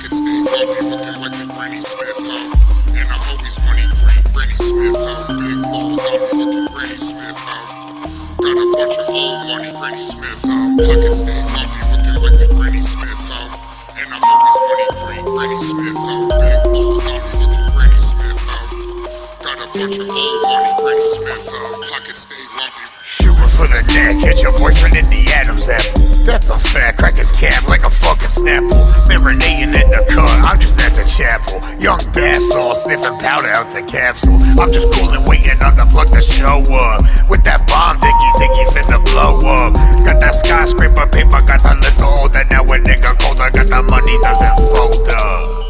Pockets stay lumpy, looking like a Granny Smith hoe. And I'm always money green, Granny Smith hoe. Big balls on me, looking Granny Smith hoe. Got a bunch of old money, Granny Smith hoe. Pockets stay lumpy, looking like a Granny Smith hoe. And I'm always money green, Granny Smith hoe. Big balls on me, looking Granny Smith hoe. Got a bunch of old money, Granny Smith hoe. Pockets stay lumpy. Shooting for the neck, hit your boyfriend in the Adam's apple. That's a fact, crack his cab like a fucking snapple. Marinating in the cut, I'm just at the chapel. Young bass all sniffing powder out the capsule. I'm just coolin', waiting on the plug to show up. With that bomb, dicky dicky finna blow up. Got that skyscraper paper, got the little older. Now a nigga colder, got the money doesn't fold up.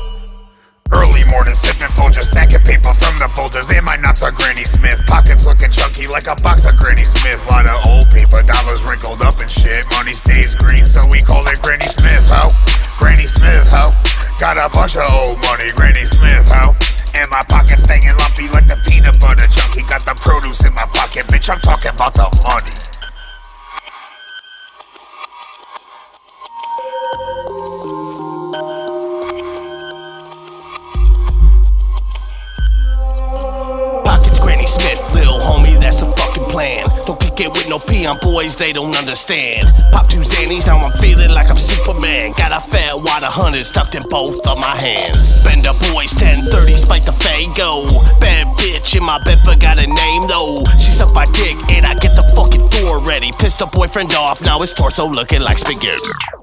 Early morning sipping Folger, stacking paper from the boulders. And my nuts are Granny Smith. Pockets looking chunky like a box of Granny Smith. Lot of old paper, dollars wrinkled Got a bunch of old money, Granny Smith, ho. And my pockets staying lumpy like the peanut butter chunky. Got the produce in my pocket, bitch. I'm talking about the money. Don't kick it with no peon boys, they don't understand. Pop two Xannies, now I'm feeling like I'm Superman. Got a fat wad of hundreds in both of my hands. Bend Bender boys, 1030, spike the Fago. Bad bitch in my bed, forgot a name though. She sucked my dick, and I get the fucking door ready. Pissed the boyfriend off, now his torso looking like spaghetti.